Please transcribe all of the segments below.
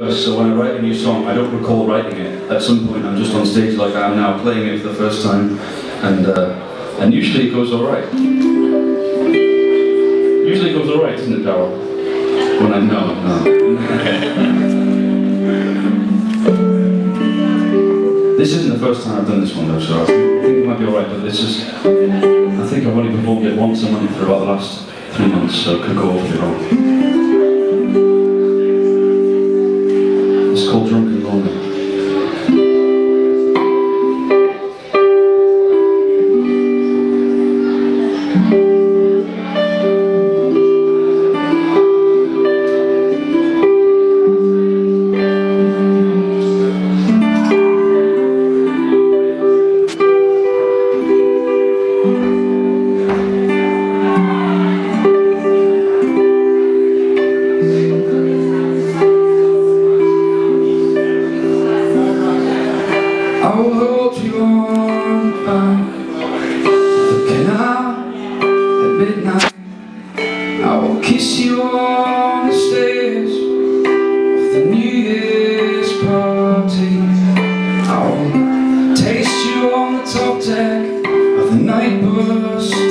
So when I write a new song, I don't recall writing it. At some point, I'm just on stage like I am now, playing it for the first time, and uh, and usually it goes all right. Usually it goes all right, doesn't it, Daryl? When I know, no. this isn't the first time I've done this one though, so I think it might be all right. But this is, I think I've only performed it once a month for about the last three months, so it could go awfully wrong. It's called Drunk and Lonely. I I will kiss you on the stairs of the New Year's party. I will taste you on the top deck of the night bus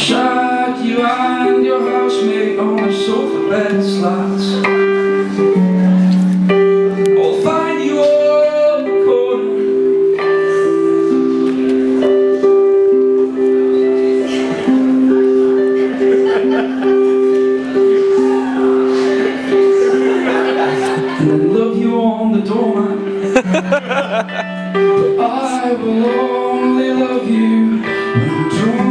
I'll you and your housemate on a sofa bed slats. I'll find you on the corner. And then love you on the doormat. But I will only love you when I'm drunk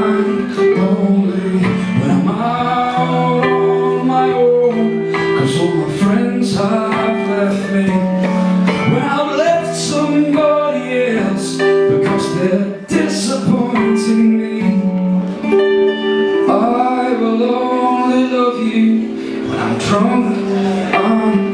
lonely When I'm out on my own Cause all my friends have left me When I've left somebody else Because they're disappointing me I will only love you when I'm drunk